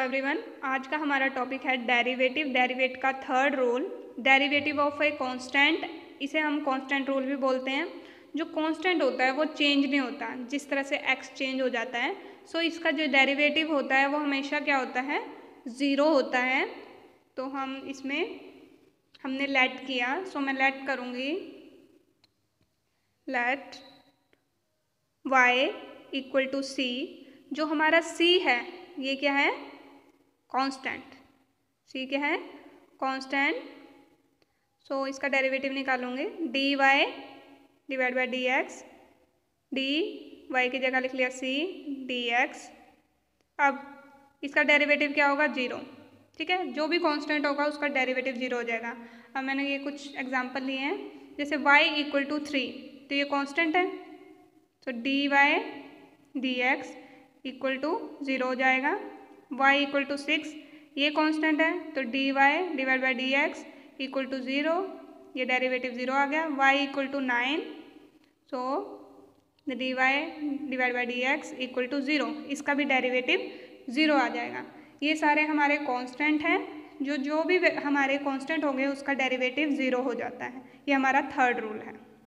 Everyone आज का हमारा टॉपिक है डेरिवेटिव डेरिवेट का third rule derivative of a constant इसे हम कांस्टेंट रूल भी बोलते हैं. जो कांस्टेंट होता है वो चेंज नहीं होता. जिस तरह से एक्स चेंज हो जाता है. सो so, इसका जो डेरिवेटिव होता है वो हमेशा क्या होता है? ज़ीरो होता है. तो हम इसमें हमने लेट किया. सो so मैं लेट करूँगी. Let y equal to C जो हमारा सी है ये क्या है? कांस्टेंट c क्या है? कांस्टेंट सो so, इसका derivative निकालूँगे। D Y divide by D X D Y की जगह लिख लिया सी डी एक्स अब इसका डेरिवेटिव क्या होगा? ज़ीरो। ठीक है? जो भी कांस्टेंट होगा उसका डेरिवेटिव ज़ीरो हो जाएगा। अब मैंने ये कुछ एग्जांपल लिए हैं। जैसे y इक्वल टू थ्री तो ये कांस्टेंट है। तो D Y D X equal to zero हो जाएगा। Y इक्वल टू सिक्स ये कांस्टेंट है तो D Y divide by D X equal to zero ये डेरिवेटिव ज़ीरो आ गया, y equal to nine so D Y divide by D X equal to zero इसका भी डेरिवेटिव ज़ीरो आ जाएगा। ये सारे हमारे कांस्टेंट हैं, जो जो भी हमारे कांस्टेंट होंगे, उसका डेरिवेटिव ज़ीरो हो जाता है। ये हमारा थर्ड रूल है।